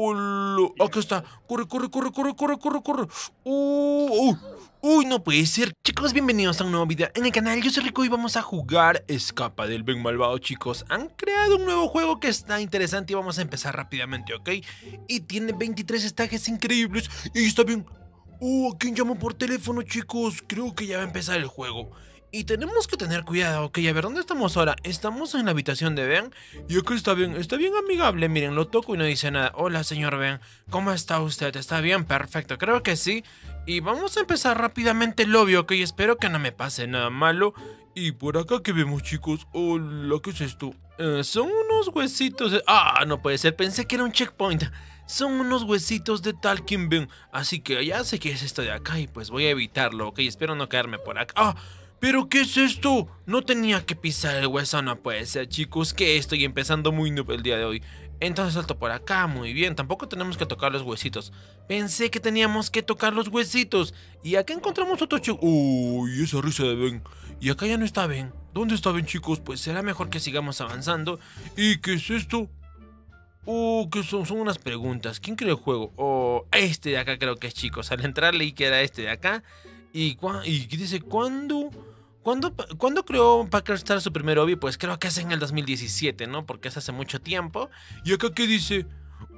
Hola, acá está. Corre, corre, corre, corre, corre, corre, corre. Uh, uh. Uy, no puede ser. Chicos, bienvenidos a un nuevo video en el canal. Yo soy Rico y vamos a jugar Escapa del Ben Malvado, chicos. Han creado un nuevo juego que está interesante y vamos a empezar rápidamente, ¿ok? Y tiene 23 estajes increíbles y está bien. Uh, ¿a quién llamo por teléfono, chicos? Creo que ya va a empezar el juego. Y tenemos que tener cuidado, ok, a ver, ¿dónde estamos ahora? Estamos en la habitación de Ben Y acá está bien, está bien amigable, miren, lo toco y no dice nada Hola, señor Ben, ¿cómo está usted? ¿Está bien? Perfecto, creo que sí Y vamos a empezar rápidamente el lobby, ok, espero que no me pase nada malo Y por acá, ¿qué vemos, chicos? Hola, ¿qué es esto? Eh, son unos huesitos de... Ah, no puede ser, pensé que era un checkpoint son unos huesitos de Talking Ben, así que ya sé que es esto de acá y pues voy a evitarlo, ok, espero no caerme por acá. ¡Ah! ¿Pero qué es esto? No tenía que pisar el hueso, no puede ser, chicos, que estoy empezando muy noob el día de hoy. Entonces salto por acá, muy bien, tampoco tenemos que tocar los huesitos. Pensé que teníamos que tocar los huesitos. Y acá encontramos otro chico. Uy, esa risa de Ben. Y acá ya no está Ben. ¿Dónde está Ben, chicos? Pues será mejor que sigamos avanzando. ¿Y qué es esto? Uh, que son, son unas preguntas. ¿Quién creó el juego? Oh, este de acá creo que es, chicos. Al entrar leí que era este de acá. Y, y dice, ¿cuándo? ¿Cuándo, ¿Cuándo creó Star su primer hobby? Pues creo que es en el 2017, ¿no? Porque es hace mucho tiempo. Y acá ¿qué dice,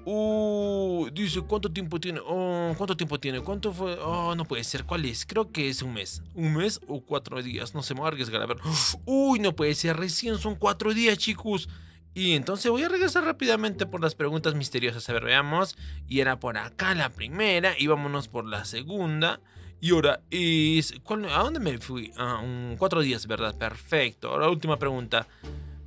uh, dice, ¿cuánto tiempo tiene? Oh, ¿cuánto tiempo tiene? ¿Cuánto fue? Oh, no puede ser. ¿Cuál es? Creo que es un mes. ¿Un mes o cuatro días? No se me va a arriesgar a ver. Uy, no puede ser. Recién son cuatro días, chicos. Y entonces voy a regresar rápidamente por las preguntas misteriosas. A ver, veamos. Y era por acá la primera. Y vámonos por la segunda. Y ahora, es, ¿a dónde me fui? Ah, cuatro días, ¿verdad? Perfecto. Ahora, última pregunta.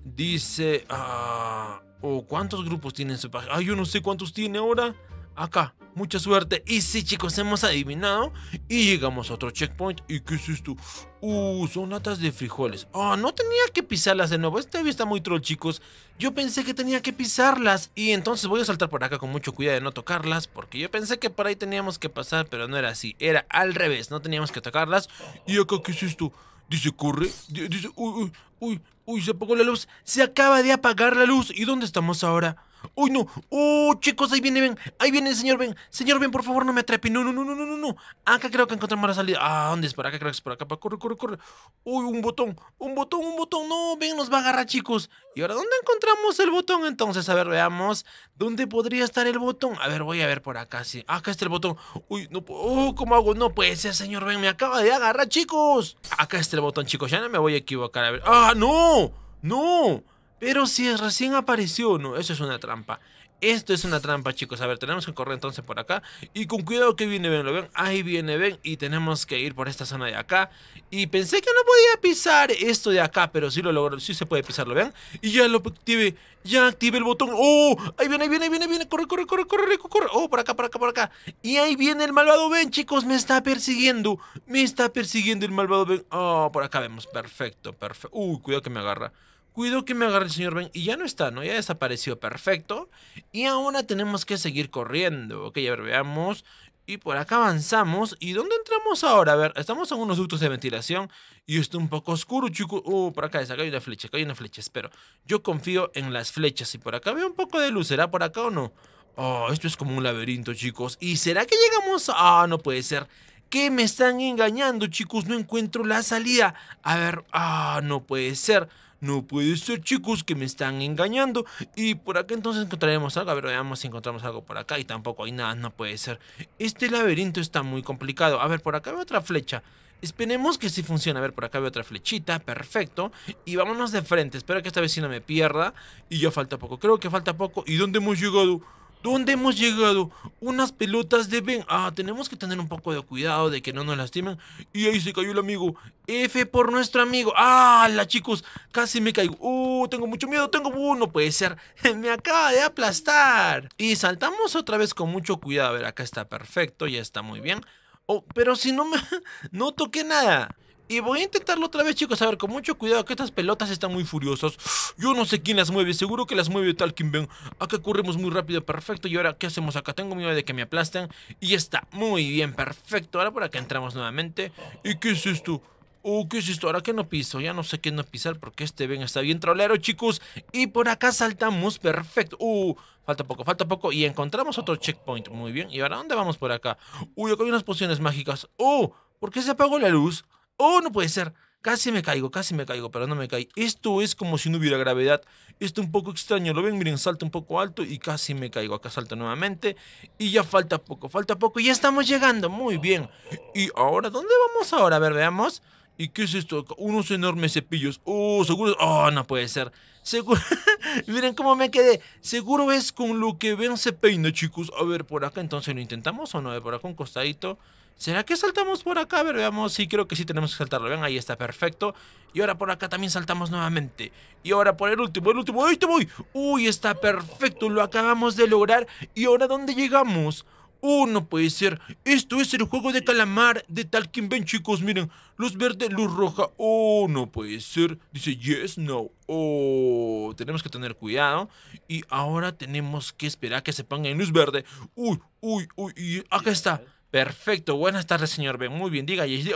Dice, ah, ¿cuántos grupos tiene su página? Ah, yo no sé cuántos tiene ahora. Acá, mucha suerte. Y sí, chicos, hemos adivinado. Y llegamos a otro checkpoint. ¿Y qué es esto? Uh, son latas de frijoles. Ah, no tenía que pisarlas de nuevo. Este está muy troll, chicos. Yo pensé que tenía que pisarlas. Y entonces voy a saltar por acá con mucho cuidado de no tocarlas. Porque yo pensé que por ahí teníamos que pasar, pero no era así. Era al revés, no teníamos que tocarlas. ¿Y acá qué es esto? Dice, corre. Dice, uy, uy, uy, uy, se apagó la luz. Se acaba de apagar la luz. ¿Y dónde estamos ahora? ¡Uy, no! ¡Oh, chicos! Ahí viene Ben. Ahí viene el señor Ben. Señor Ben, por favor, no me atrape. No, no, no, no, no, no, no. Acá creo que encontramos la salida. Ah, ¿dónde es? Por acá creo que es por acá. Corre, corre, corre. ¡Uy, un botón! ¡Un botón, un botón! No, Ben nos va a agarrar, chicos. ¿Y ahora dónde encontramos el botón? Entonces, a ver, veamos. ¿Dónde podría estar el botón? A ver, voy a ver por acá, sí. Acá está el botón. ¡Uy, no ¡Oh, cómo hago! No puede ser, señor Ben. Me acaba de agarrar, chicos. Acá está el botón, chicos. Ya no me voy a equivocar. A ver. ¡Ah, no! ¡No! Pero si recién apareció, no, eso es una trampa. Esto es una trampa, chicos. A ver, tenemos que correr entonces por acá. Y con cuidado que viene Ben, ¿lo ven? Ahí viene Ben y tenemos que ir por esta zona de acá. Y pensé que no podía pisar esto de acá, pero sí lo logro. Sí se puede pisar, ¿lo ven? Y ya lo activé. Ya activé el botón. ¡Oh! Ahí viene, ahí viene, ahí viene, viene. Corre, corre, corre, corre, corre. ¡Oh! Por acá, por acá, por acá. Y ahí viene el malvado Ben, chicos. Me está persiguiendo. Me está persiguiendo el malvado Ben. ¡Oh! Por acá vemos. Perfecto, perfecto. Uy, cuidado que me agarra. Cuido que me agarre el señor Ben. Y ya no está, ¿no? Ya desapareció. Perfecto. Y ahora tenemos que seguir corriendo. Ok, a ver, veamos. Y por acá avanzamos. ¿Y dónde entramos ahora? A ver, estamos en unos ductos de ventilación. Y está un poco oscuro, chicos. Oh, por acá, acá hay una flecha, acá hay una flecha, espero. Yo confío en las flechas. Y por acá veo un poco de luz. ¿Será por acá o no? Oh, esto es como un laberinto, chicos. ¿Y será que llegamos? Ah, no puede ser. ¿Qué me están engañando, chicos? No encuentro la salida. A ver, ah, no puede ser. No puede ser, chicos, que me están engañando. Y por acá entonces encontraremos algo. A ver, veamos si encontramos algo por acá. Y tampoco hay nada, no puede ser. Este laberinto está muy complicado. A ver, por acá veo otra flecha. Esperemos que sí funcione. A ver, por acá veo otra flechita. Perfecto. Y vámonos de frente. Espero que esta vez sí no me pierda. Y ya falta poco. Creo que falta poco. ¿Y dónde hemos llegado? ¿Dónde hemos llegado? Unas pelotas de Ben. Ah, tenemos que tener un poco de cuidado de que no nos lastimen. Y ahí se cayó el amigo. F por nuestro amigo. ¡Ah, la chicos! Casi me caigo. ¡Uh, tengo mucho miedo! Tengo... ¡Uh, no puede ser! me acaba de aplastar. Y saltamos otra vez con mucho cuidado. A ver, acá está perfecto. Ya está muy bien. Oh, pero si no me... no toqué nada. Y voy a intentarlo otra vez, chicos. A ver, con mucho cuidado, que estas pelotas están muy furiosas. Yo no sé quién las mueve. Seguro que las mueve Talking Ben. Acá corremos muy rápido, perfecto. Y ahora, ¿qué hacemos acá? Tengo miedo de que me aplasten. Y está muy bien, perfecto. Ahora por acá entramos nuevamente. ¿Y qué es esto? Oh, ¿qué es esto? Ahora que no piso, ya no sé qué no pisar porque este ven está bien trolero, chicos. Y por acá saltamos, perfecto. Uh, falta poco, falta poco. Y encontramos otro checkpoint, muy bien. ¿Y ahora dónde vamos por acá? Uy, acá hay unas pociones mágicas. Oh, ¿por qué se apagó la luz? Oh, no puede ser. Casi me caigo, casi me caigo, pero no me caí. Esto es como si no hubiera gravedad. Esto un poco extraño, ¿lo ven? Miren, salta un poco alto y casi me caigo. Acá salta nuevamente y ya falta poco, falta poco. Y ya estamos llegando, muy bien. Y ahora, ¿dónde vamos ahora? A ver, veamos. ¿Y qué es esto? Unos enormes cepillos. Oh, seguro... Oh, no puede ser. Seguro... Miren cómo me quedé. Seguro es con lo que ven se peina, chicos. A ver, por acá entonces lo intentamos o no. A ver, por acá un costadito. ¿Será que saltamos por acá? A ver, veamos. Sí, creo que sí tenemos que saltarlo. Vean, ahí está, perfecto. Y ahora por acá también saltamos nuevamente. Y ahora por el último, el último. ¡Ahí te voy! ¡Uy, está perfecto! Lo acabamos de lograr. ¿Y ahora dónde llegamos? ¡Oh, no puede ser! Esto es el juego de calamar de Talking Ben, chicos. Miren, luz verde, luz roja. ¡Oh, no puede ser! Dice yes, no. ¡Oh! Tenemos que tener cuidado. Y ahora tenemos que esperar a que se ponga en luz verde. ¡Uy, uy, uy! Y acá está. Perfecto, buenas tardes, señor Ben. Muy bien, diga. ¡Ay!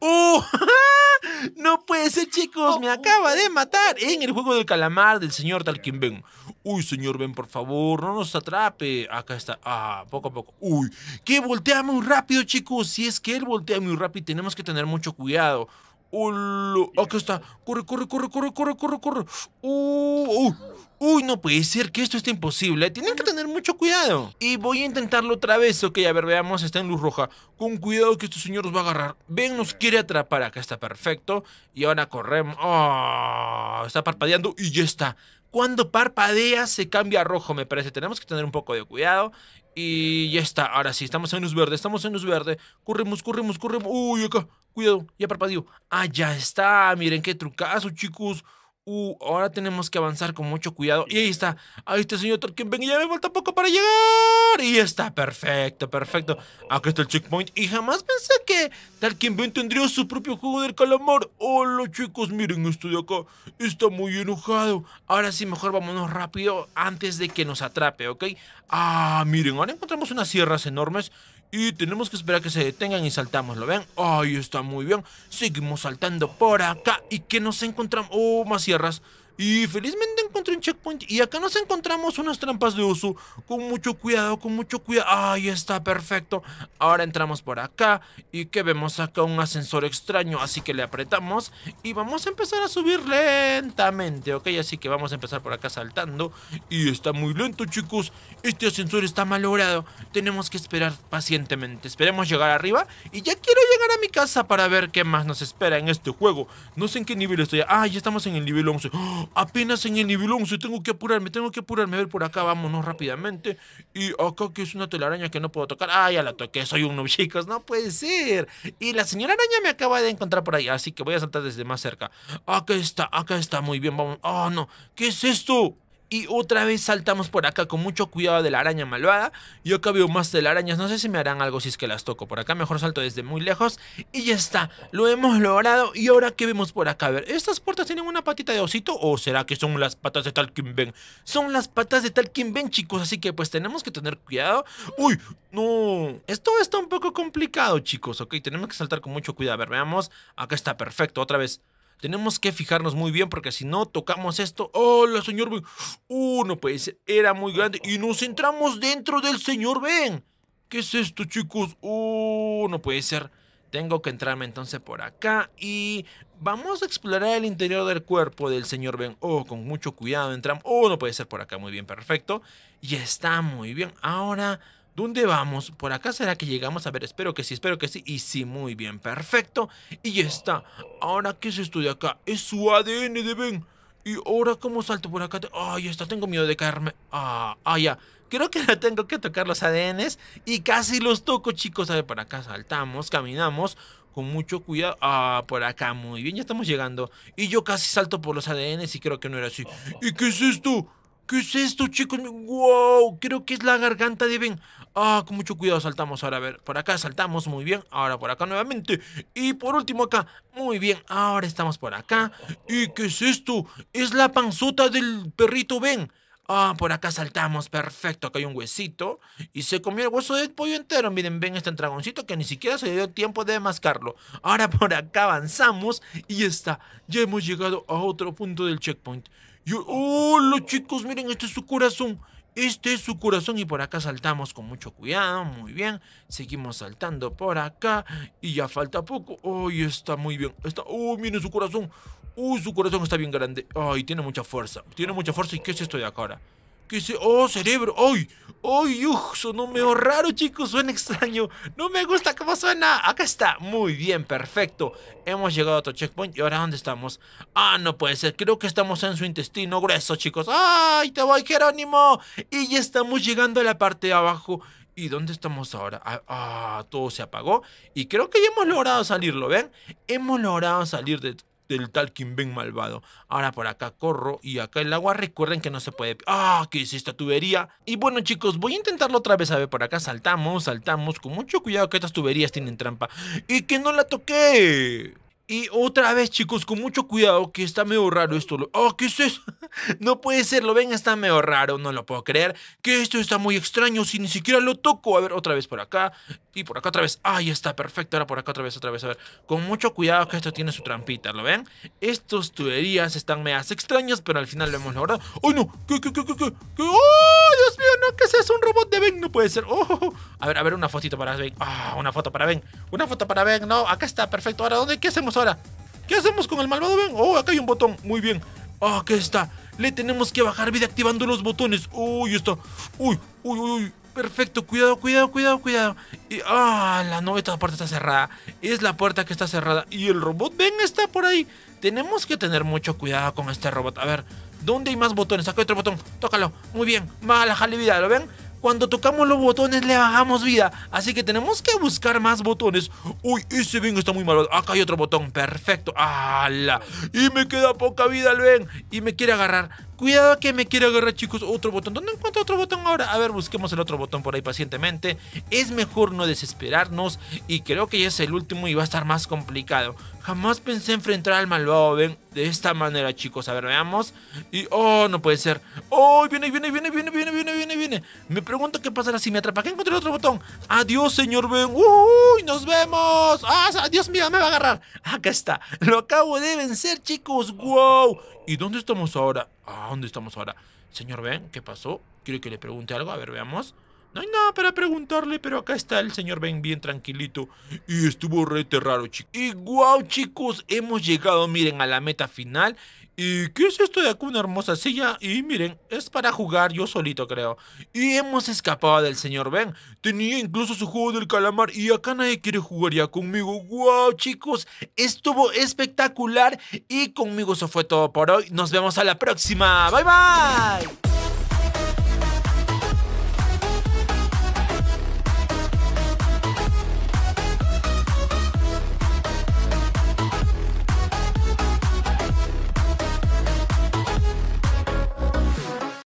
¡Oh! No puede ser, chicos. Me acaba de matar en el juego del calamar del señor Talkin Ben. Uy, señor Ben, por favor, no nos atrape. Acá está. Ah, poco a poco. Uy, que voltea muy rápido, chicos. Si es que él voltea muy rápido, tenemos que tener mucho cuidado. Uy, acá está. Corre, corre, corre, corre, corre, corre, corre. Uh, uh. Uy, no puede ser que esto esté imposible. Tienen que tener mucho cuidado. Y voy a intentarlo otra vez. Ok, a ver, veamos. Está en luz roja. Con cuidado que este señor nos va a agarrar. Ven, nos quiere atrapar. Acá está perfecto. Y ahora corremos. Oh, está parpadeando y ya está. Cuando parpadea se cambia a rojo, me parece. Tenemos que tener un poco de cuidado. Y ya está. Ahora sí, estamos en luz verde. Estamos en luz verde. Corremos, corremos, corremos. Uy, acá. Cuidado, ya parpadeó. Ah, ya está. Miren qué trucazo, chicos. Uh, ahora tenemos que avanzar con mucho cuidado. Y ahí está. Ahí está el señor Tolkien. Ya me falta poco para llegar. Y está, perfecto, perfecto. Acá está el checkpoint. Y jamás pensé que Tolkien Ben tendría su propio juego del calamar. Hola, chicos, miren esto de acá. Está muy enojado. Ahora sí, mejor vámonos rápido antes de que nos atrape, ¿ok? Ah, miren, ahora encontramos unas sierras enormes. Y tenemos que esperar que se detengan y saltamos, ¿lo ven? Ahí está muy bien. Seguimos saltando por acá y que nos encontramos... Oh, más sierras. Y felizmente encontré un checkpoint y acá nos encontramos unas trampas de oso. Con mucho cuidado, con mucho cuidado. Ahí está, perfecto. Ahora entramos por acá y que vemos acá un ascensor extraño. Así que le apretamos y vamos a empezar a subir lentamente, ¿ok? Así que vamos a empezar por acá saltando. Y está muy lento, chicos. Este ascensor está malogrado. Tenemos que esperar pacientemente. Esperemos llegar arriba y ya quiero llegar a mi casa para ver qué más nos espera en este juego. No sé en qué nivel estoy. Ah, ya estamos en el nivel 11. ¡Oh! Apenas en el nivel 11. Tengo que apurarme, tengo que apurarme. A ver, por acá vámonos rápidamente. Y acá que es una telaraña que no puedo tocar. Ah, ya la toqué, soy un noob, chicos. No puede ser. Y la señora araña me acaba de encontrar por ahí. Así que voy a saltar desde más cerca. Acá está, acá está, muy bien. Vamos. Oh, no. ¿Qué es esto? Y otra vez saltamos por acá con mucho cuidado de la araña malvada. Y acá veo más telarañas. No sé si me harán algo si es que las toco. Por acá mejor salto desde muy lejos. Y ya está. Lo hemos logrado. Y ahora, ¿qué vemos por acá? A ver, ¿estas puertas tienen una patita de osito? ¿O será que son las patas de Talking Ben? Son las patas de Talking Ben, chicos. Así que pues tenemos que tener cuidado. ¡Uy! No. Esto está un poco complicado, chicos. Ok, tenemos que saltar con mucho cuidado. A ver, veamos. Acá está, perfecto. Otra vez. Tenemos que fijarnos muy bien porque si no tocamos esto... ¡Hola, señor Ben! ¡Uh, no puede ser! Era muy grande y nos entramos dentro del señor Ben. ¿Qué es esto, chicos? ¡Uh, no puede ser! Tengo que entrarme entonces por acá y vamos a explorar el interior del cuerpo del señor Ben. Oh, con mucho cuidado entramos. Oh, no puede ser por acá. Muy bien, perfecto. Y está muy bien. Ahora ¿Dónde vamos? ¿Por acá será que llegamos? A ver, espero que sí, espero que sí. Y sí, muy bien, perfecto. Y ya está. Ahora, ¿qué es esto de acá? Es su ADN de Ben. Y ahora, ¿cómo salto por acá? Ay, ya está, tengo miedo de caerme. Ah, ah, ya. Creo que ahora tengo que tocar los ADNs. Y casi los toco, chicos. A ver, por acá saltamos, caminamos. Con mucho cuidado. Ah, por acá, muy bien, ya estamos llegando. Y yo casi salto por los ADNs y creo que no era así. ¿Y qué es esto? ¿Qué es esto, chicos? ¡Wow! Creo que es la garganta de Ben. Ah, con mucho cuidado saltamos ahora. A ver, por acá saltamos muy bien. Ahora por acá nuevamente. Y por último acá. Muy bien, ahora estamos por acá. ¿Y qué es esto? Es la panzota del perrito Ben. Ah, por acá saltamos, perfecto, acá hay un huesito. Y se comió el hueso del pollo entero. Miren, ven este dragoncito que ni siquiera se dio tiempo de mascarlo. Ahora por acá avanzamos y ya está. Ya hemos llegado a otro punto del checkpoint. Y, ¡Hola chicos! Miren, este es su corazón. Este es su corazón y por acá saltamos con mucho cuidado, muy bien. Seguimos saltando por acá y ya falta poco. ¡Ay, está muy bien! Está... ¡Oh, miren su corazón! Uy, su corazón está bien grande. Ay, tiene mucha fuerza. Tiene mucha fuerza. ¿Y qué es esto de acá ahora? ¿Qué es? ¡Oh, cerebro! ¡Ay! ¡Ay! ¡Uf! Sonó medio raro, chicos. Suena extraño. No me gusta cómo suena. Acá está. Muy bien, perfecto. Hemos llegado a otro checkpoint. ¿Y ahora dónde estamos? Ah, no puede ser. Creo que estamos en su intestino grueso, chicos. ¡Ay! ¡Te voy, Jerónimo! Y ya estamos llegando a la parte de abajo. ¿Y dónde estamos ahora? Ah, ah, todo se apagó. Y creo que ya hemos logrado salir, ¿lo ven? Hemos logrado salir de del tal Ben malvado. Ahora por acá corro y acá el agua recuerden que no se puede... ¡Ah! ¿Qué es esta tubería? Y bueno chicos, voy a intentarlo otra vez. A ver, por acá saltamos, saltamos. Con mucho cuidado que estas tuberías tienen trampa. ¡Y que no la toqué! Y otra vez, chicos, con mucho cuidado, que está medio raro esto. ¡Oh, qué es eso! no puede ser, lo ven, está medio raro, no lo puedo creer. Que esto está muy extraño, si ni siquiera lo toco. A ver, otra vez por acá. Y por acá otra vez. ¡Ahí está! Perfecto. Ahora por acá otra vez, otra vez. A ver, con mucho cuidado que esto tiene su trampita, ¿lo ven? Estos tuberías están medias extrañas, pero al final lo hemos logrado. ¡Ay, no! ¿Qué, qué, qué, qué, qué? ¡Oh, Dios mío! No, ¿qué es eso? Un robot de Ben. No puede ser. ¡Oh! A ver, a ver, una fotito para Ben. ¡Ah! una foto para Ben. Una foto para Ben. No, acá está, perfecto. Ahora, ¿dónde? ¿Qué hacemos? ahora? ¿Qué hacemos con el malvado Ben? Oh, acá hay un botón. Muy bien. Ah, ¿qué está? Le tenemos que bajar vida activando los botones. Uy, está. Uy, uy, uy. Perfecto, cuidado, cuidado, cuidado, cuidado. Y, ah, la no, esta puerta está cerrada. Es la puerta que está cerrada. Y el robot Ben está por ahí. Tenemos que tener mucho cuidado con este robot. A ver, ¿dónde hay más botones? Acá hay otro botón. Tócalo. Muy bien. Bájale vida, ¿lo ven? Cuando tocamos los botones le bajamos vida. Así que tenemos que buscar más botones. Uy, ese Ben está muy malo. Acá hay otro botón. Perfecto. ¡Hala! Y me queda poca vida el Ben. Y me quiere agarrar. Cuidado que me quiere agarrar, chicos. Otro botón. ¿Dónde encuentro otro botón ahora? A ver, busquemos el otro botón por ahí pacientemente. Es mejor no desesperarnos. Y creo que ya es el último y va a estar más complicado. Jamás pensé enfrentar al malvado Ben de esta manera, chicos. A ver, veamos. Y, oh, no puede ser. Oh, viene, viene, viene, viene, viene, viene, viene, viene. Me pregunto qué pasará si me atrapa. ¿Qué encontré otro botón? Adiós, señor Ben. Uy, nos vemos. Ah, Dios mío, me va a agarrar. Acá está. Lo acabo de vencer, chicos. Wow. ¿Y dónde estamos ahora? ¿A dónde estamos ahora? Señor Ben, ¿qué pasó? ¿Quiere que le pregunte algo? A ver, veamos. No hay nada para preguntarle, pero acá está el señor Ben bien tranquilito. Y estuvo rete raro, chicos. Y guau, chicos, hemos llegado, miren, a la meta final. ¿Y qué es esto de acá? Una hermosa silla. Y miren, es para jugar yo solito, creo. Y hemos escapado del señor Ben. Tenía incluso su juego del calamar. Y acá nadie quiere jugar ya conmigo. ¡Wow, chicos! Estuvo espectacular. Y conmigo eso fue todo por hoy. Nos vemos a la próxima. ¡Bye, bye!